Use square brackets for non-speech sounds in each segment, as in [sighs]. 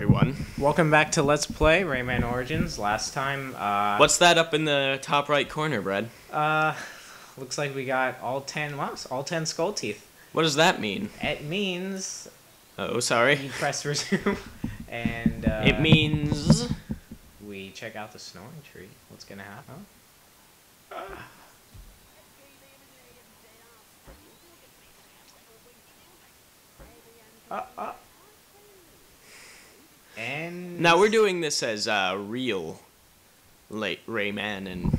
everyone. Welcome back to Let's Play Rayman Origins. Last time, uh, What's that up in the top right corner, Brad? uh, looks like we got all ten. Wow, all ten skull teeth. What does that mean? It means Oh, sorry. you sorry. press resume, [laughs] and uh, It means we check out the snoring tree. What's gonna happen? Uh, uh. And now we're doing this as uh, real late Rayman and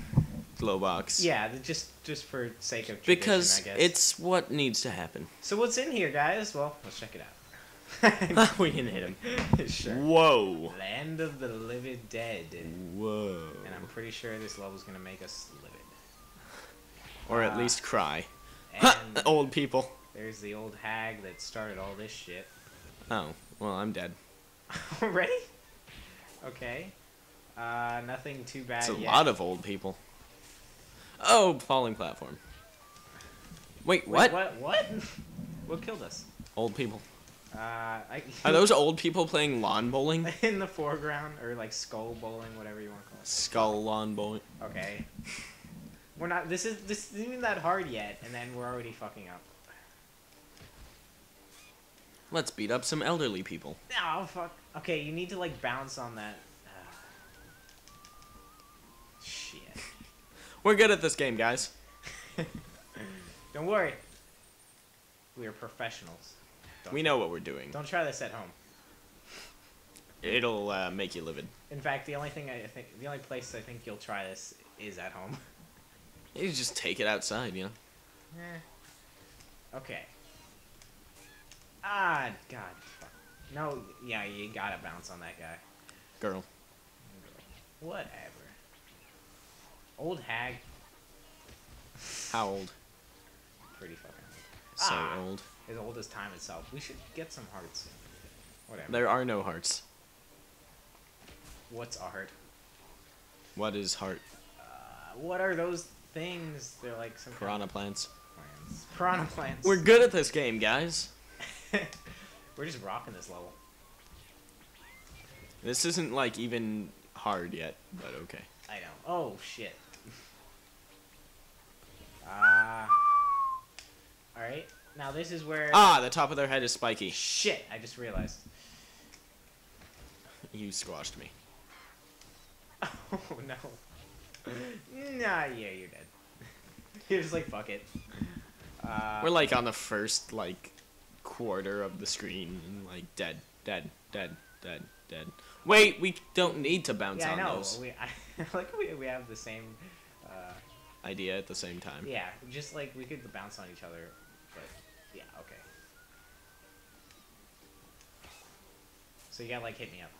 Globox. Yeah, just just for sake of tradition, Because it's what needs to happen. So what's in here, guys? Well, let's check it out. [laughs] [laughs] we can hit him. [laughs] sure. Whoa. Land of the Livid Dead. Whoa. And I'm pretty sure this level's gonna make us livid. Or at Ah. least cry. And Old people. there's the old hag that started all this shit. Oh, well, I'm dead. [laughs] Already? Okay. Uh, nothing too bad It's a yet. lot of old people. Oh, falling platform. Wait, Wait, what? what? What? [laughs] what killed us? Old people. Uh, I, [laughs] Are those old people playing lawn bowling? in the foreground or like skull bowling, whatever you want to call it? Skull lawn bowling. Okay. We're not. This is this isn't even that hard yet, and then we're already fucking up. Let's beat up some elderly people. Oh fuck. Okay, you need to like bounce on that. Uh, [sighs] shit. [laughs] We're good at this game, guys. [laughs] Don't worry. We are professionals. Don't We know what we're doing. Don't try this at home. It'll uh, make you livid. In fact, the only thing I think, the only place I think you'll try this is at home. You just take it outside, you know. [laughs] Eh. Okay. Ah, God. No, yeah, you gotta bounce on that guy. Girl. Whatever. Old hag. How old? Pretty fucking old. So Ah. old. As old as time itself. We should get some hearts. Whatever. There are no hearts. What's a heart? What is heart? Uh, what are those things? They're like some kind Piranha of plants. plants. Piranha plants. We're good at this game, guys. [laughs] We're just rocking this level. This isn't like even hard yet, but okay. I know. Oh shit. Ah. all right. Now this is where. Ah, the top of their head is spiky. Shit! I just realized. You squashed me. [laughs] Oh no. Nah, yeah, you're dead. [laughs] You're just like fuck it. Uh, We're like on the first like quarter of the screen, and like dead, dead, dead, dead, dead. Wait, we don't need to bounce yeah, I on know. those. We [laughs] I, like we we have the same. Uh, Idea at the same time. yeah, just like we could bounce on each other, but yeah, okay. So you gotta like hit me up.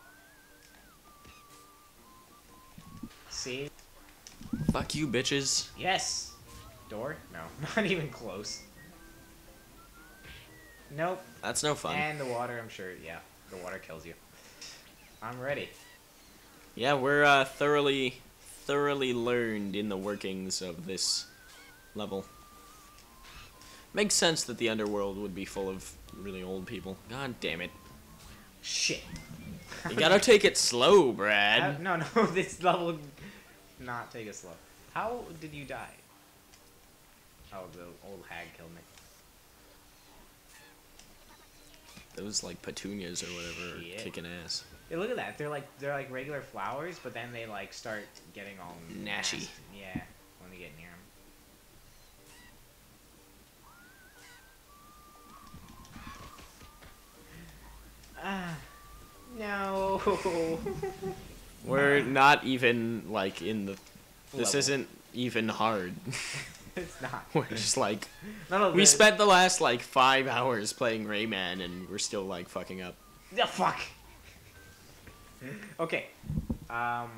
See? Fuck you, bitches. Yes. Door? No, [laughs] not even close. Nope. That's no fun. And the water, I'm sure. Yeah, the water kills you. I'm ready. Yeah, we're uh, thoroughly, thoroughly learned in the workings of this level. Makes sense that the underworld would be full of really old people. God damn it. Shit. You gotta [laughs] take it slow, Brad. no, no, [laughs] this level not take it slow. How did you die? Oh, the old hag killed me. Those like petunias or whatever are kicking ass. Hey, look at that. They're like they're like regular flowers, but then they like start getting all Nashy. nasty. Yeah, when they get near them. Ah, no. We're not even like in the. This Level. isn't even hard. [laughs] it's not. [laughs] we're just like we this- spent the last like five hours playing Rayman and we're still like fucking up. The fuck. Okay. Um,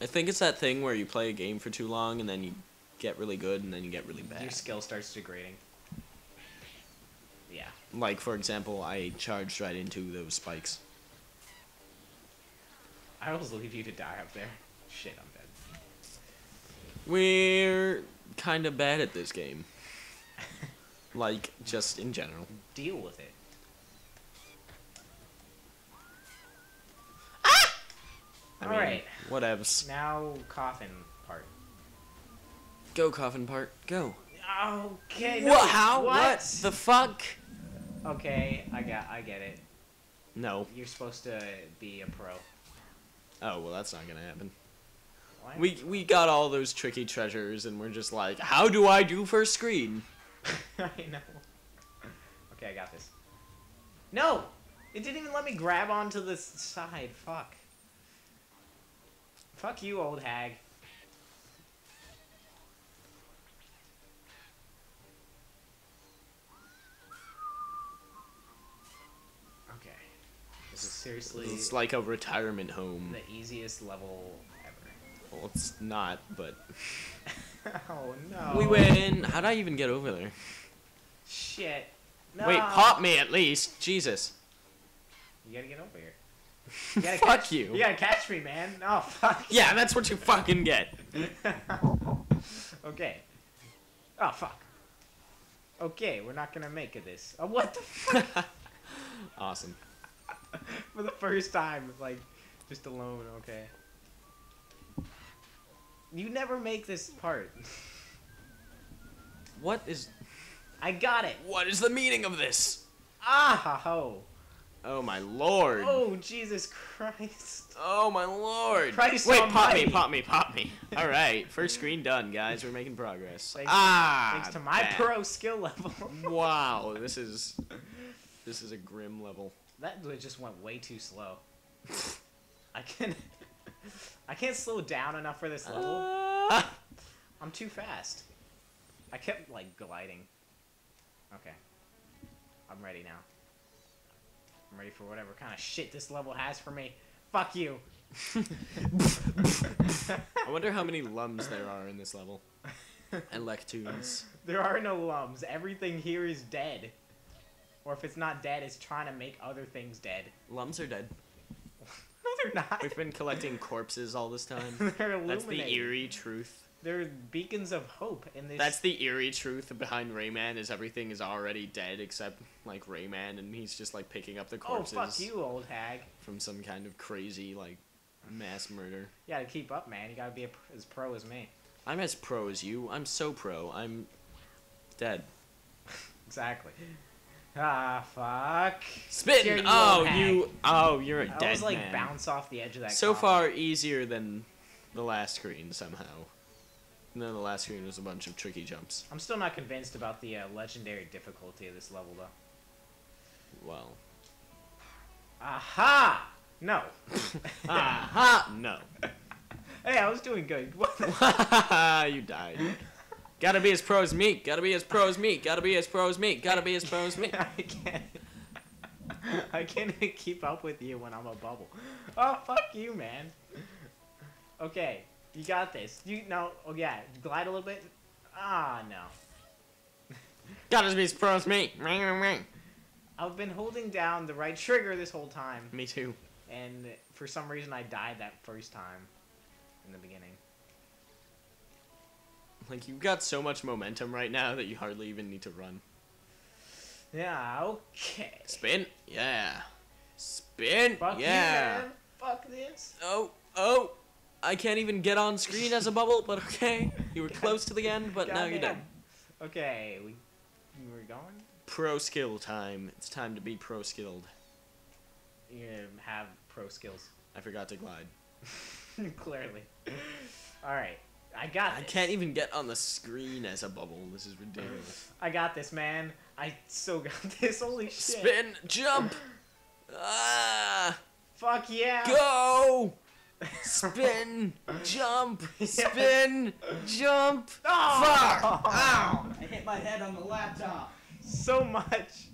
I think it's that thing where you play a game for too long and then you get really good and then you get really bad. your skill starts degrading. Yeah. Like for example, I charged right into those spikes. I always leave you to die up there. Shit, I'm dead. We're kind of bad at this game. [laughs] like just in general. Deal with it. Ah! Alright. Whatevs. Now coffin part. Go, coffin part. Go. Okay. no, what? How? What? The fuck? Okay, I got. I get it. No. You're supposed to be a pro. Oh well, that's not gonna happen. We we got all those tricky treasures, and we're just like, how do I do first screen? [laughs] I know. Okay, I got this. No! It didn't even let me grab onto the side. Fuck. Fuck you, old hag. Okay. This is seriously It's like a retirement home. the easiest level. Well, it's not, but [laughs] oh no. we win. How'd I even get over there? Shit. No. Wait, pop me at least. Jesus. You gotta get over here. [laughs] You gotta Fuck catch, you. You gotta catch me, man. Oh, fuck. [laughs] Yeah, that's what you fucking get. okay. Oh, fuck. Okay, we're not gonna make it this. Oh, what the fuck? awesome. For the first time, like, just alone, okay. You never make this part. What is I got it. what is the meaning of this? Ah, ha, ho. Oh my lord. Oh, Jesus Christ. Oh my lord! Christ Wait, pop me, pop me, pop me. [laughs] All right, first screen done, guys. We're making progress. Thanks- ah, Thanks to my pro skill level. [laughs] Wow, this is this is a grim level. That just went way too slow. I can I can't slow down enough for this level. Ah. [laughs] I'm too fast. I kept like gliding. Okay. I'm ready now. I'm ready for whatever kind of shit this level has for me. Fuck you. [laughs] [laughs] I wonder how many lums there are in this level. And Electoons. There are no lums. Everything here is dead. Or if it's not dead, it's trying to make other things dead. Lums are dead. [laughs] They're not. We've been collecting corpses all this time. [laughs] they're illuminated. That's the eerie truth. They're beacons of hope and this. That's the eerie truth behind Rayman is everything is already dead except like Rayman and he's just like picking up the corpses. Oh, fuck you, old hag. from some kind of crazy like mass murder. You gotta keep up, man. You gotta be a, as pro as me. I'm as pro as you. I'm so pro. I'm dead. [laughs] Exactly. Ah, fuck. Spin. Here you oh, you. Oh, you're a I dead was like man. bounce off the edge of that. So coffin. far, easier than the last screen somehow. And then the last screen was a bunch of tricky jumps. I'm still not convinced about the uh, legendary difficulty of this level, though. Well. Aha! No. [laughs] [laughs] Aha! No. hey, I was doing good. What [laughs] the? you died. Gotta be as pro as me. Gotta be as pro as me. Gotta be as pro as me. Gotta be as pro as me. [laughs] I can't. I can't keep up with you when I'm a bubble. Oh fuck you, man. Okay, you got this. You no. Oh yeah, glide a little bit. Ah no. [laughs] Gotta be as pro as me. Ring, ring, ring. I've been holding down the right trigger this whole time, Me too. and for some reason I died that first time in the beginning. Like you've got so much momentum right now that you hardly even need to run. Yeah. Okay. Spin. Yeah. Spin. Fuck yeah. you. Fuck this. Oh, oh. I can't even get on screen as a bubble, but okay. You were [laughs] God- close to the end, but now you're done. Okay, we we're going. Pro skill time. It's time to be pro skilled. You have pro skills. I forgot to glide. [laughs] Clearly. All right, I got. I This. can't even get on the screen as a bubble. This is ridiculous. I got this, man. I so got [laughs] this. Holy shit. Spin, jump. Ah, Fuck yeah. go. Spin, jump, [laughs] spin, jump. Oh! Fuck! Ow! I hit my head on the laptop. So much.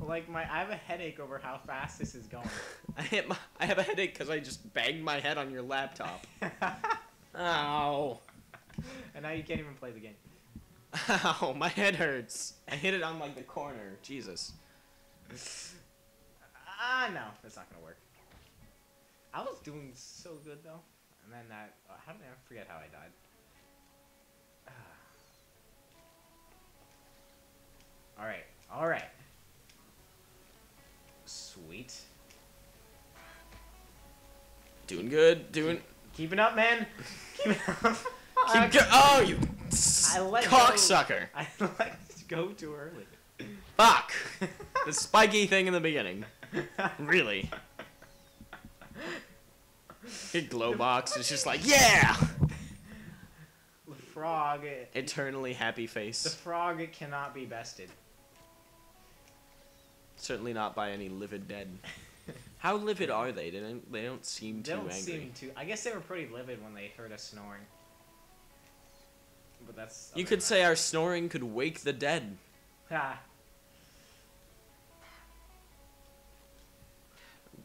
Like my, I have a headache over how fast this is going. [laughs] I hit my. I have a headache because I just banged my head on your laptop. Ow. and now you can't even play the game. Ow, my head hurts. I hit it on like the corner. Jesus. Ah, no, that's not gonna work. I was doing so good though, and then that. Uh, how did I forget how I died? [sighs] all right, all right. Sweet. Doing good. Doing. Keeping up, man. Keep it up. [laughs] Keep uh, go- oh, you s- I let go. cocksucker! I let to go too early. Fuck! [laughs] the spiky thing in the beginning. Really? Big Globox is just like, [laughs] yeah! The frog. Eternally happy face. The frog cannot be bested. Certainly not by any livid dead. How livid are they? They don't, they don't seem They too don't angry. seem too. I guess they were pretty livid when they heard us snoring. But that's. You could than say our snoring could wake the dead. Ha.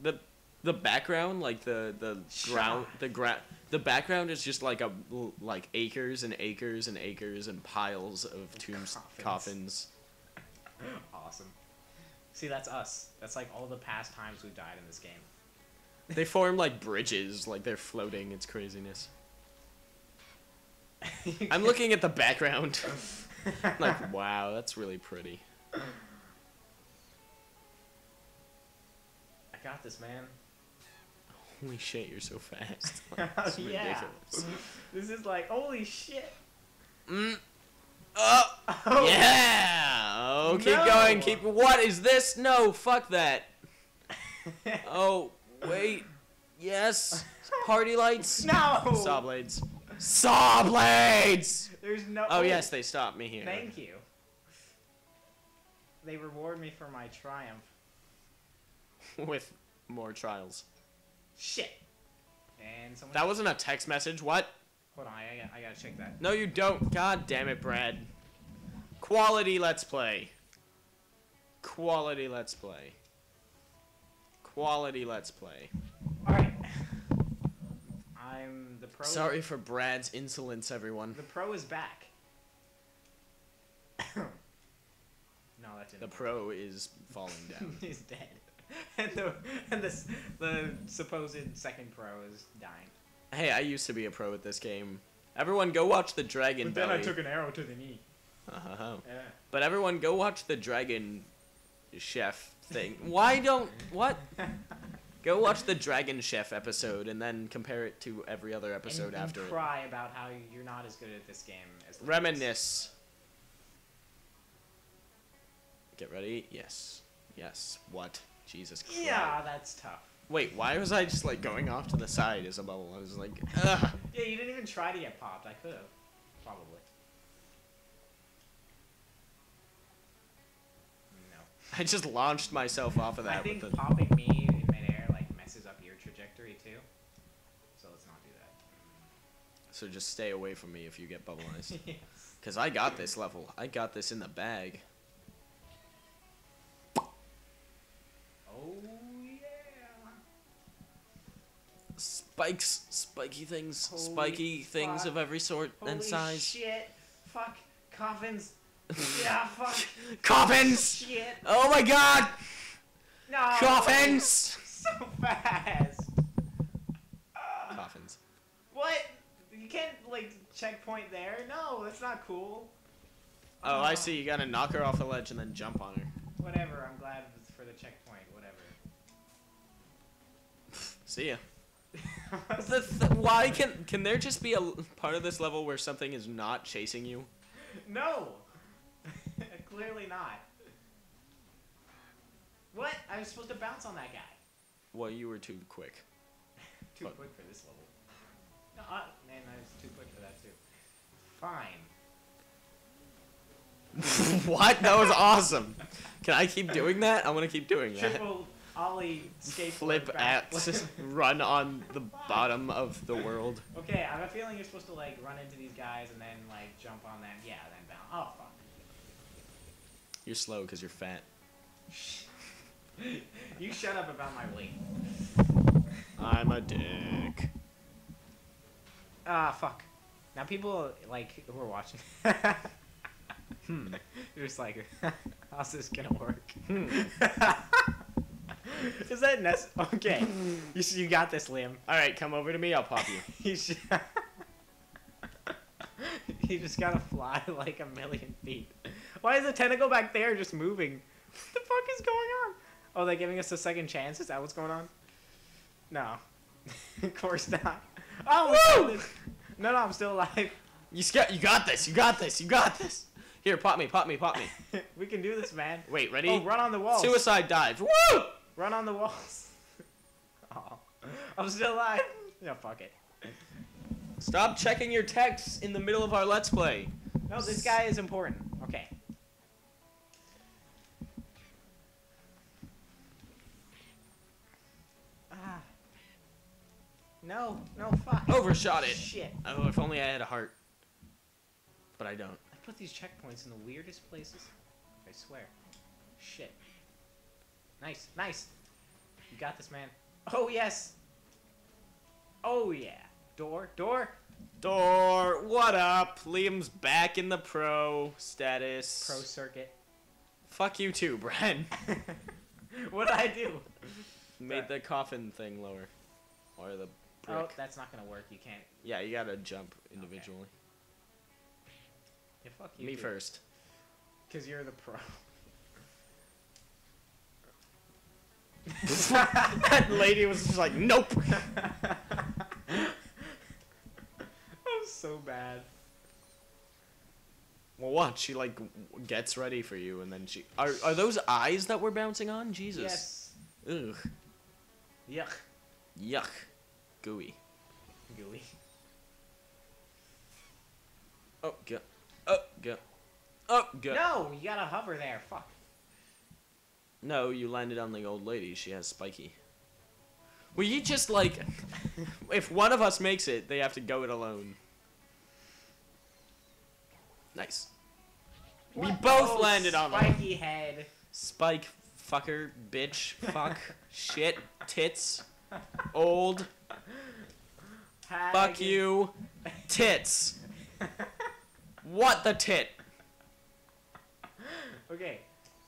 The the background, like the the ground, the gra- the background is just like a like acres and acres and acres and piles of tombs Coffins. coffins. [laughs] Awesome. See, that's us. That's like all the past times we've died in this game. They form like bridges, like they're floating. It's craziness. I'm looking at the background. [laughs] like, wow, that's really pretty. I got this, man. Holy shit, you're so fast. [laughs] Yeah. This is like holy shit. Mm. Oh, [laughs] Oh, yeah. Oh, keep No. going. Keep. What is this? No, fuck that. [laughs] Oh, wait. Yes. Party lights. no. Saw blades. Saw blades. There's no. Oh yes, they stopped me here. Thank you. They reward me for my triumph. [laughs] With more trials. Shit. And someone. That wasn't a text message. What? Hold on, I, got- I gotta check that. No, you don't. God damn it, Brad. Quality Let's Play. Quality Let's Play. Quality Let's Play. All right. I'm the pro. Sorry for Brad's insolence, everyone. The pro is back. [coughs] no, that didn't. The work. pro is falling [laughs] down. He's dead. And the and the the supposed second pro is dying. hey, I used to be a pro at this game. Everyone, go watch the Dragon But then Belly. I took an arrow to the knee. [laughs] Uh-huh. Yeah. But everyone, go watch the Dragon Chef thing. Why don't what? Go watch the Dragon Chef episode and then compare it to every other episode and, after and it. cry about how you're not as good at this game as. Reminisce. Get ready? Yes. Yes. What? Jesus Christ. Yeah, that's tough. Wait, why was I just like going off to the side as a bubble? I was like, ugh. Yeah, you didn't even try to get popped. I could have, probably. I just launched myself [laughs] off of that. I think with the. popping me in midair like messes up your trajectory too. So let's not do that. So just stay away from me if you get bubbleized. [laughs] yes. Cause I got this level. I got this in the bag. Oh yeah. Spikes, spiky things, Holy spiky things of every sort Holy and size. shit! Fuck coffins. Yeah, fuck Coffins! shit. Oh my god! No. Coffins! So fast. Coffins. What? You can't like checkpoint there. No, that's not cool. Oh, I uh-huh. see. You gotta knock her off the ledge and then jump on her. Whatever. I'm glad it's for the checkpoint. Whatever. See ya. [laughs] The th- why can can there just be a part of this level where something is not chasing you? no. Clearly not. What? I was supposed to bounce on that guy. Well, you were too quick. [laughs] Too What? quick for this level. No, uh, man, I was too quick for that too. Fine. [laughs] what? That was awesome. Can I keep doing that? I want to keep doing that. Triple ollie skateboard Flip at, run on the [laughs] bottom of the world. Okay, I have a feeling you're supposed to like run into these guys and then like jump on them. Yeah, then bounce. Oh fuck. You're slow because you're fat. [laughs] You shut up about my weight. I'm a dick. Ah, fuck. Now people like who are watching. [laughs] Hmm. They're just like, [laughs] how's this gonna work? Hmm. Is that necessary? Okay, you you got this, Liam. All right, come over to me. I'll pop you. You sh- You just gotta fly like a million feet. Why is the tentacle back there just moving? What the fuck is going on? Oh, they're giving us a second chance? Is that what's going on? No. [laughs] of course not. Oh Woo! No, no, I'm still alive. You sca- You got this. You got this. You got this. Here, pop me. Pop me. Pop me. [laughs] we can do this, man. Wait, ready? Oh, run on the walls. Suicide dive. Woo! Run on the walls. [laughs] oh, I'm still alive. Yeah, fuck it. Stop checking your texts in the middle of our let's play. No, this guy is important. No, no, fuck. Overshot it. Shit. Oh, if only I had a heart. But I don't. I put these checkpoints in the weirdest places. I swear. Shit. Nice, nice. You got this, man. Oh, yes. Oh, yeah. Door, door. Door, what up? Liam's back in the pro status. Pro circuit. Fuck you too, Bren. [laughs] what did I do? Made the coffin thing lower. Or the Oh, brick. Oh, that's not gonna work. You can't. Yeah, you gotta jump individually. Yeah, fuck you. Me first. Because you're the pro. [laughs] that lady was just like, nope. [laughs] I'm so bad. Well, what? She like gets ready for you, and then she are are those eyes that we're bouncing on? Jesus. Yes. Ugh. Yuck. Yuck. Gooey. Gooey. Oh, go. Oh, go. Oh, go. No, you gotta hover there. Fuck. No, you landed on the old lady. She has spiky. Will you just like, [laughs] if one of us makes it, they have to go it alone. Nice. We both Oh, landed on spiky head. Spike, fucker, bitch, fuck, [laughs] shit, tits, old, [laughs] fuck you, tits. [laughs] What the tit? okay.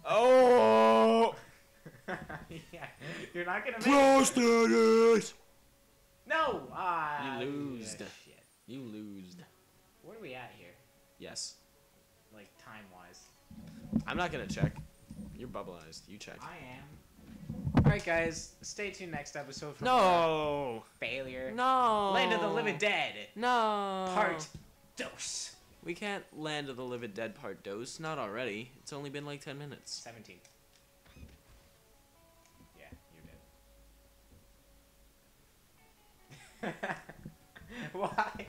Oh, [laughs] yeah. You're not gonna make pro it. No. Ah. You shit. You losed. Where are we at here? Yes. Like time wise. I'm not gonna check. You're bubbleized. You check. I am. All right, guys, stay tuned next episode for no failure. No Land of the Livid Dead. No part dose. We can't Land of the Livid Dead part dose. Not already. It's only been like ten minutes. Seventeen. Yeah, you're dead. [laughs] Why?